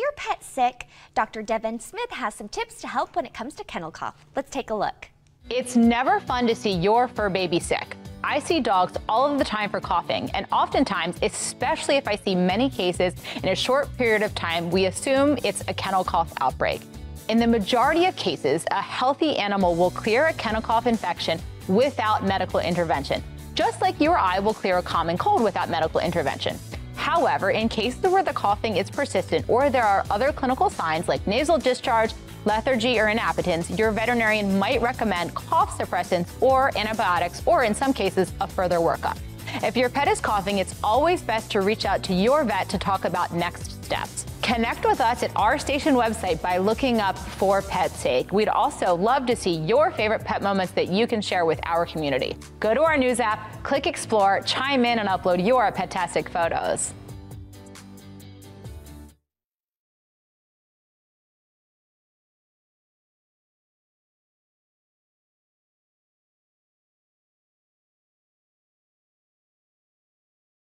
your pet sick, Dr. Devon Smith has some tips to help when it comes to kennel cough. Let's take a look. It's never fun to see your fur baby sick. I see dogs all of the time for coughing, and oftentimes, especially if I see many cases in a short period of time, we assume it's a kennel cough outbreak. In the majority of cases, a healthy animal will clear a kennel cough infection without medical intervention, just like you or I will clear a common cold without medical intervention. However, in cases where the coughing is persistent or there are other clinical signs like nasal discharge, lethargy, or inappetence, your veterinarian might recommend cough suppressants or antibiotics, or in some cases, a further workup. If your pet is coughing, it's always best to reach out to your vet to talk about next steps. Connect with us at our station website by looking up For Pet's Sake. We'd also love to see your favorite pet moments that you can share with our community. Go to our news app, click Explore, chime in, and upload your Petastic photos.